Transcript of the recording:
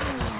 Wow.